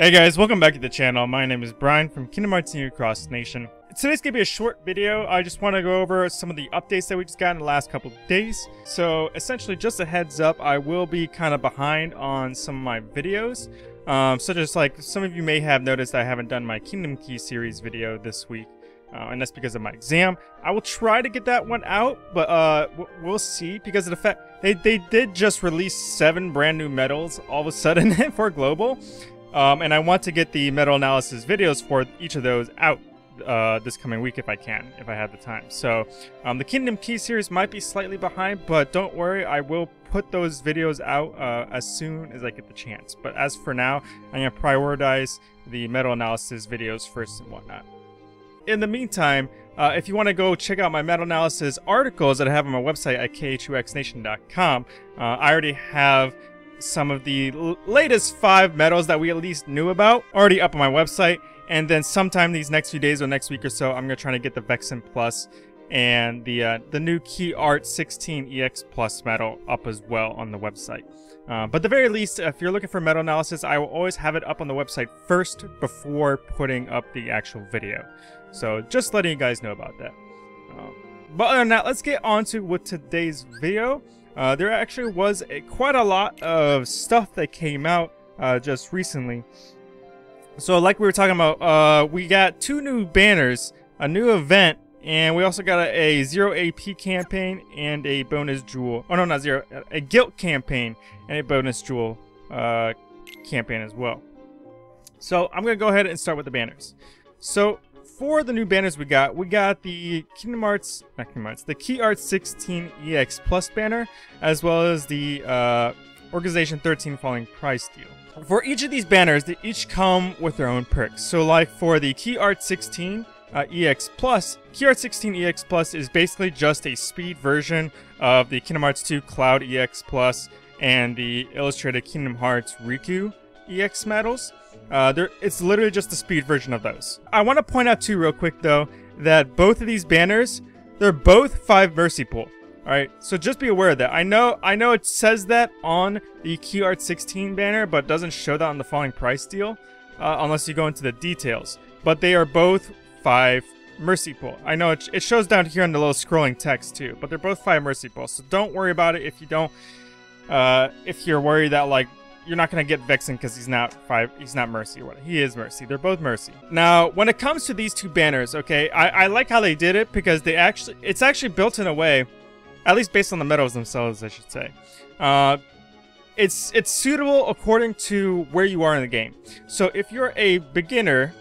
Hey guys, welcome back to the channel. My name is Brian from Kingdom Hearts Union Cross Nation. Today's gonna be a short video. I just want to go over some of the updates that we just got in the last couple of days. So essentially, just a heads up, I will be kind of behind on some of my videos. Um, such as like, some of you may have noticed I haven't done my Kingdom Key series video this week. Uh, and that's because of my exam. I will try to get that one out, but uh, we'll see because of the fact they, they did just release seven brand new medals all of a sudden for Global. Um, and I want to get the medal analysis videos for each of those out uh, this coming week if I can, if I have the time. So um, the Kingdom Key series might be slightly behind, but don't worry, I will put those videos out uh, as soon as I get the chance. But as for now, I'm going to prioritize the medal analysis videos first and whatnot. In the meantime, uh, if you want to go check out my medal analysis articles that I have on my website at khuxnation.com, uh, I already have some of the latest five medals that we at least knew about already up on my website. And then sometime these next few days or next week or so, I'm going to try to get the Vexen Plus and the uh, the new Key Art 16 EX Plus medal up as well on the website. Uh, but the very least, if you're looking for medal analysis, I will always have it up on the website first before putting up the actual video. So just letting you guys know about that. Um, but other than that, let's get on to with today's video. Uh, there actually was a, quite a lot of stuff that came out uh, just recently. So like we were talking about, uh, we got two new banners, a new event, and we also got a, a, zero AP campaign and a bonus jewel. Oh no, not zero, a guilt campaign and a bonus jewel uh, campaign as well. So I'm gonna go ahead and start with the banners. So for the new banners we got, we got the Kingdom Hearts, not Kingdom Hearts, the Key Art 16 EX Plus banner, as well as the uh, Organization 13 Falling Price deal. For each of these banners, they each come with their own perks. So like for the Key Art 16 uh, EX Plus, Key Art 16 EX Plus is basically just a speed version of the Kingdom Hearts 2 Cloud EX Plus and the Illustrated Kingdom Hearts Riku EX medals. Uh, it's literally just the speed version of those. I want to point out too real quick though, that both of these banners, they're both 5 Mercy Pool. Alright, so just be aware of that. I know I know it says that on the Key Art 16 banner, but doesn't show that on the falling price deal, uh, unless you go into the details. But they are both 5 Mercy Pool. I know it, it shows down here in the little scrolling text too, but they're both 5 Mercy Pool, so don't worry about it if you don't, uh, if you're worried that like you're not gonna get Vexen because he's not five. He's not Mercy or what? He is Mercy. They're both Mercy. Now, when it comes to these two banners, okay, I, I like how they did it because they actually it's actually built in a way, at least based on the medals themselves, I should say. Uh, it's it's suitable according to where you are in the game. So if you're a beginner,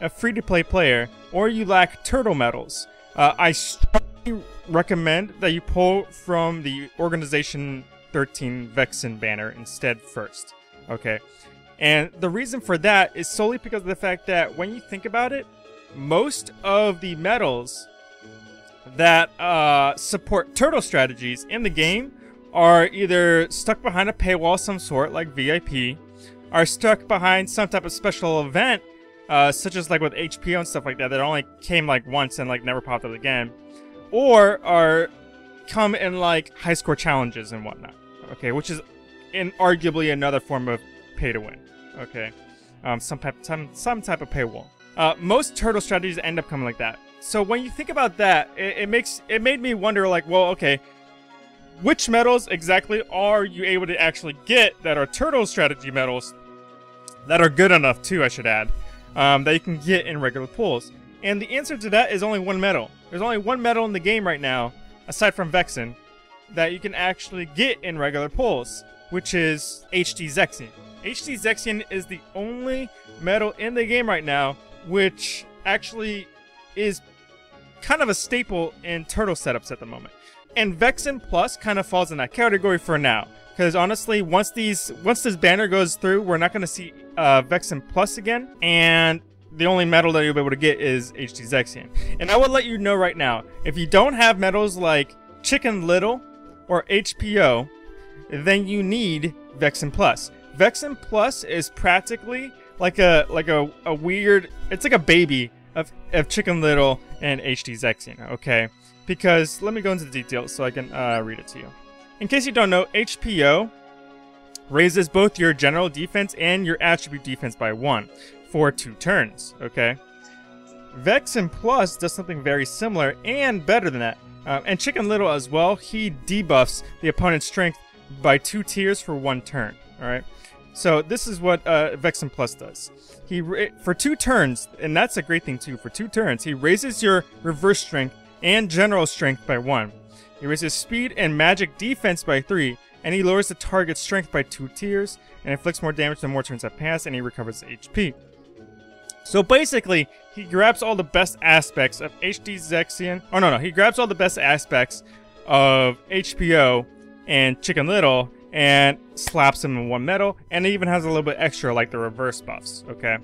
a free-to-play player, or you lack turtle medals, uh, I strongly recommend that you pull from the organization 13 Vexen banner instead first. Okay. And the reason for that is solely because of the fact that when you think about it, most of the medals that uh, support turtle strategies in the game are either stuck behind a paywall some sort, like VIP, are stuck behind some type of special event, uh, such as like with HPO and stuff like that, that only came like once and like never popped up again, or are come in like high score challenges and whatnot okay, which is in arguably another form of pay to win, okay, um, some type, some, some type of paywall. Uh, most turtle strategies end up coming like that. So when you think about that, it, it makes it made me wonder, like, well, okay, which medals exactly are you able to actually get that are turtle strategy medals that are good enough too, I should add, um, that you can get in regular pools? And the answer to that is only one medal. There's only one medal in the game right now, aside from Vexen, that you can actually get in regular pulls, which is HD Zexion. HD Zexion is the only medal in the game right now which actually is kind of a staple in turtle setups at the moment. And Vexen Plus kind of falls in that category for now. Because honestly, once these once this banner goes through, we're not going to see uh, Vexen Plus again. And the only medal that you'll be able to get is HD Zexion. And I will let you know right now, if you don't have medals like Chicken Little or HPO, then you need Vexen Plus. Vexen Plus is practically like a like a, a weird it's like a baby of, of Chicken Little and HD Zexion, okay? Because let me go into the details so I can uh, read it to you. In case you don't know, HPO raises both your general defense and your attribute defense by 1 for 2 turns, okay? Vexen Plus does something very similar and better than that. Um, and Chicken Little as well, he debuffs the opponent's strength by 2 tiers for 1 turn, alright? So this is what uh, Vexen Plus does. He For 2 turns, and that's a great thing too, for 2 turns, he raises your reverse strength and general strength by 1. He raises speed and magic defense by 3, and he lowers the target's strength by 2 tiers, and inflicts more damage the more turns have passed, and he recovers HP. So basically, he grabs all the best aspects of HD Zexion. Oh, no, no. He grabs all the best aspects of HPO and Chicken Little and slaps them in one medal, and it even has a little bit extra like the reverse buffs, okay?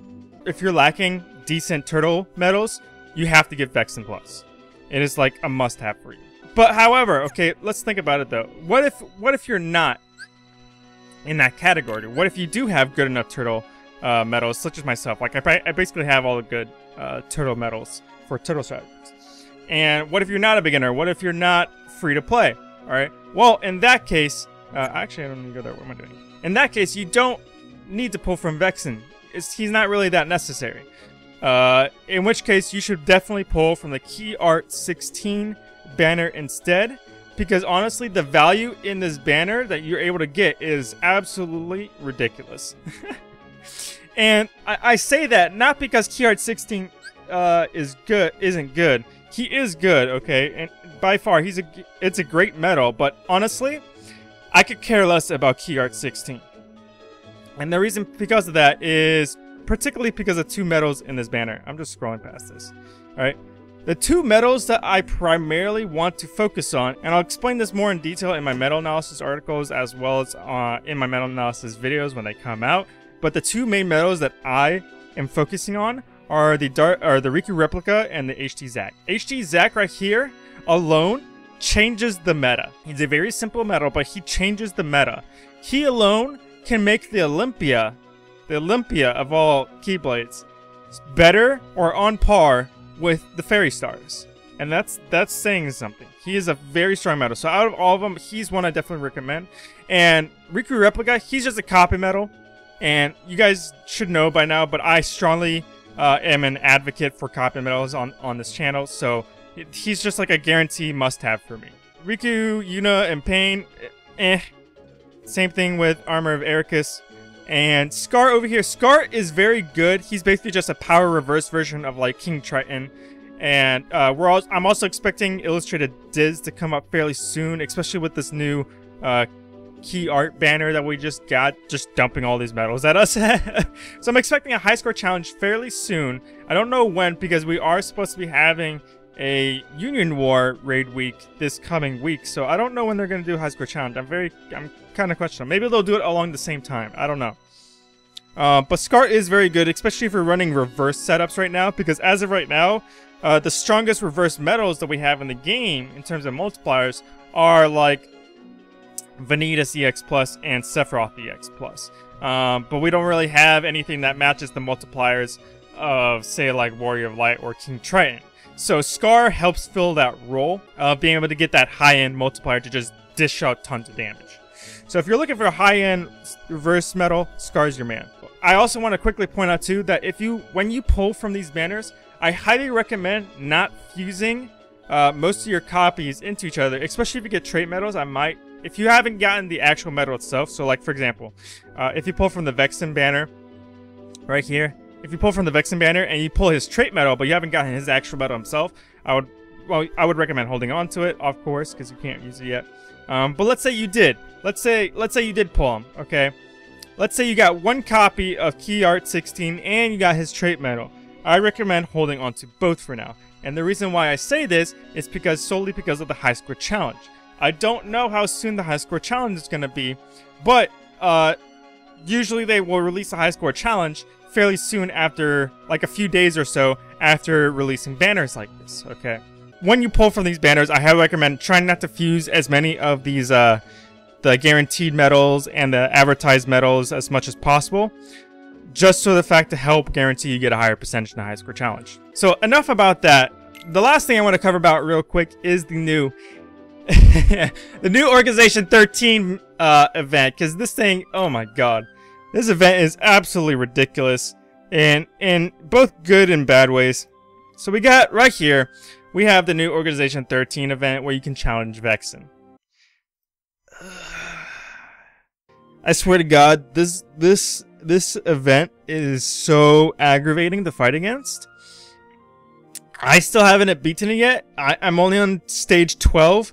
If you're lacking decent turtle medals, you have to get Vexen Plus. It is like a must-have for you. But however, okay, let's think about it though. What if what if you're not in that category? What if you do have good enough turtle uh, medals, such as myself? Like I, I basically have all the good uh, turtle medals for turtle strategies. And what if you're not a beginner? What if you're not free to play? All right. Well, in that case, uh, actually, I don't even go there. What am I doing? In that case, you don't need to pull from Vexen. It's, he's not really that necessary. Uh, in which case, you should definitely pull from the Key Art 16 banner instead. Because honestly, the value in this banner that you're able to get is absolutely ridiculous. and I, I, say that not because Key Art 16 uh, is good, isn't good. He is good, okay, and by far he's a it's a great medal. But honestly, I could care less about Key Art 16. And the reason because of that is particularly because of two medals in this banner. I'm just scrolling past this. Alright. The two medals that I primarily want to focus on, and I'll explain this more in detail in my medal analysis articles as well as uh, in my medal analysis videos when they come out. But the two main medals that I am focusing on are the or the Riku replica and the HD Zack. HD Zack right here alone changes the meta. He's a very simple medal, but he changes the meta. He alone can make the Olympia, the Olympia of all Keyblades, better or on par with the Fairy Stars. And that's that's saying something. He is a very strong medal. So out of all of them, he's one I definitely recommend. And Riku Replica, he's just a copy medal. And you guys should know by now, but I strongly uh, am an advocate for copy medals on, on this channel. So he's just like a guarantee must-have for me. Rikku, Yuna, and Paine, eh. Same thing with Armor of Eraqus. And Scar over here, Scar is very good. He's basically just a power reverse version of like King Triton. And uh, we're I'm also expecting Illustrated Diz to come up fairly soon, especially with this new uh, key art banner that we just got, just dumping all these medals at us. so I'm expecting a high score challenge fairly soon. I don't know when because we are supposed to be having a Union War raid week this coming week, so I don't know when they're going to do High Score Challenge. I'm very, I'm kind of questioning. Maybe they'll do it along the same time. I don't know. Uh, but Scar is very good, especially if you're running reverse setups right now, because as of right now, uh, the strongest reverse medals that we have in the game, in terms of multipliers, are like Vanitas EX Plus and Sephiroth EX Plus. Um, but we don't really have anything that matches the multipliers of, say, like Warrior of Light or King Triton. So Scar helps fill that role of being able to get that high-end multiplier to just dish out tons of damage. So if you're looking for a high-end reverse medal, Scar's your man. I also want to quickly point out too that if you, when you pull from these banners, I highly recommend not fusing uh, most of your copies into each other, especially if you get trait medals. I might, if you haven't gotten the actual medal itself. So like for example, uh, if you pull from the Vexen banner right here, if you pull from the Vexen banner and you pull his trait medal, but you haven't gotten his actual medal himself, I would, well, I would recommend holding on to it, of course, because you can't use it yet. Um, but let's say you did. Let's say, let's say you did pull him, okay? Let's say you got one copy of Key Art 16 and you got his trait medal. I recommend holding on to both for now. And the reason why I say this is because solely because of the high score challenge. I don't know how soon the high score challenge is going to be, but uh, usually they will release a high score challenge fairly soon after, like a few days or so after releasing banners like this, okay? When you pull from these banners, I highly recommend trying not to fuse as many of these, uh, the guaranteed medals and the advertised medals as much as possible, just so the fact to help guarantee you get a higher percentage in the high score challenge. So enough about that. The last thing I want to cover about real quick is the new the new Organization 13 uh, event, because this thing, oh my god. This event is absolutely ridiculous, and in both good and bad ways. So we got, right here, we have the new Organization 13 event where you can challenge Vexen. I swear to God, this this this event is so aggravating to fight against. I still haven't beaten it yet. I, am only on stage 12.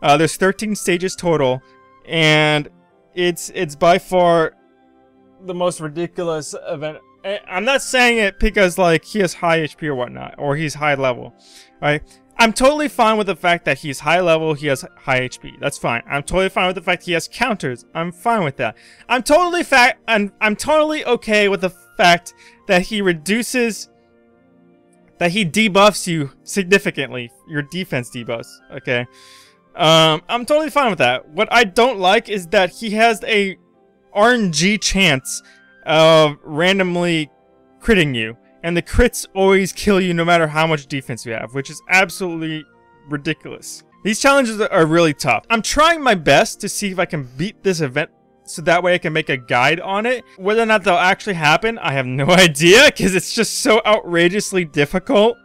Uh, there's 13 stages total, and it's it's by far the most ridiculous event. I'm not saying it because like he has high HP or whatnot, or he's high level, right? I'm totally fine with the fact that he's high level, he has high HP. That's fine. I'm totally fine with the fact he has counters. I'm fine with that. I'm totally fact I'm I'm totally okay with the fact that he reduces that he debuffs you significantly. Your defense debuffs, okay? Um, I'm totally fine with that. What I don't like is that he has a RNG chance of randomly critting you. And the crits always kill you no matter how much defense you have, which is absolutely ridiculous. These challenges are really tough. I'm trying my best to see if I can beat this event so that way I can make a guide on it. Whether or not they'll actually happen, I have no idea because it's just so outrageously difficult.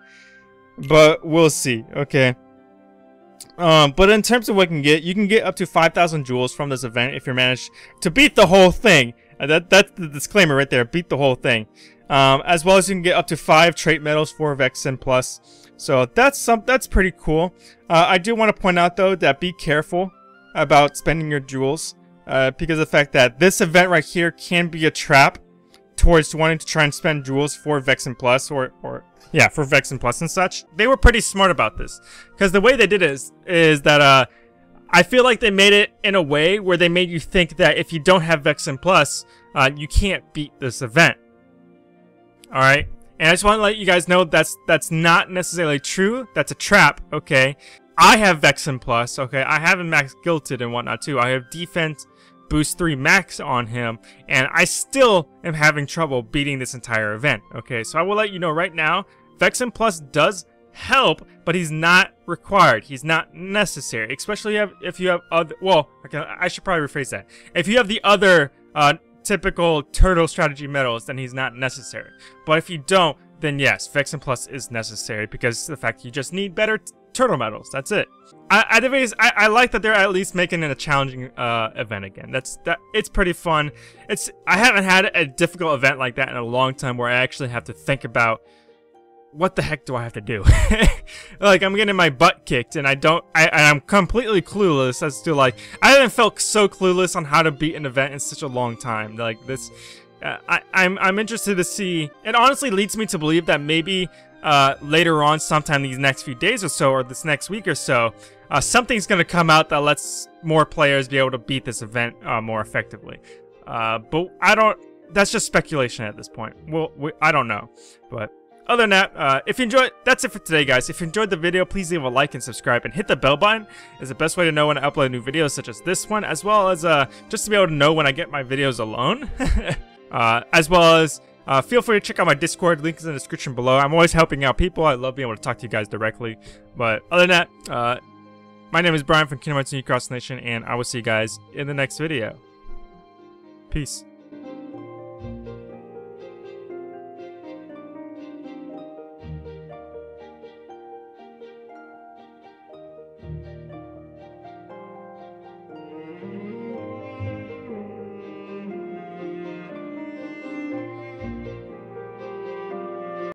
But we'll see, okay? Um, but in terms of what you can get, you can get up to 5,000 jewels from this event if you manage to beat the whole thing. That That's the disclaimer right there, beat the whole thing. Um, as well as you can get up to 5 trait medals for Vexen Plus. So that's some that's pretty cool. Uh, I do want to point out though that be careful about spending your jewels uh, because of the fact that this event right here can be a trap towards wanting to try and spend jewels for Vexen Plus or, or yeah, for Vexen Plus and such. They were pretty smart about this because the way they did it is, is that uh, I feel like they made it in a way where they made you think that if you don't have Vexen Plus, uh, you can't beat this event. All right. And I just want to let you guys know that's that's not necessarily true. That's a trap, okay? I have Vexen Plus, okay? I have max guilted and whatnot too. I have defense boost 3 max on him, and I still am having trouble beating this entire event, okay? So I will let you know right now, Vexen Plus does help, but he's not required. He's not necessary, especially if you have other, well, okay, I should probably rephrase that. If you have the other uh, typical turtle strategy medals, then he's not necessary. But if you don't, then yes, Vexen Plus is necessary because the fact you just need better turtle medals. That's it. I, I, I, I like that they're at least making it a challenging uh, event again. That's that. It's pretty fun. It's I haven't had a difficult event like that in a long time where I actually have to think about what the heck do I have to do? like I'm getting my butt kicked and I don't I I'm completely clueless as to like I haven't felt so clueless on how to beat an event in such a long time. Like this uh, I I'm I'm interested to see it honestly leads me to believe that maybe uh, later on sometime these next few days or so or this next week or so uh, something's going to come out that lets more players be able to beat this event uh, more effectively. Uh, but I don't. That's just speculation at this point. Well, we, I don't know. But other than that, uh, if you enjoyed, that's it for today, guys. If you enjoyed the video, please leave a like and subscribe and hit the bell button. is the best way to know when I upload new videos such as this one, as well as uh, just to be able to know when I get my videos alone. uh, as well as uh, feel free to check out my Discord. Link is in the description below. I'm always helping out people. I love being able to talk to you guys directly. But other than that, uh, my name is Brian from Kingdom Hearts Union Cross Nation, and I will see you guys in the next video. Peace.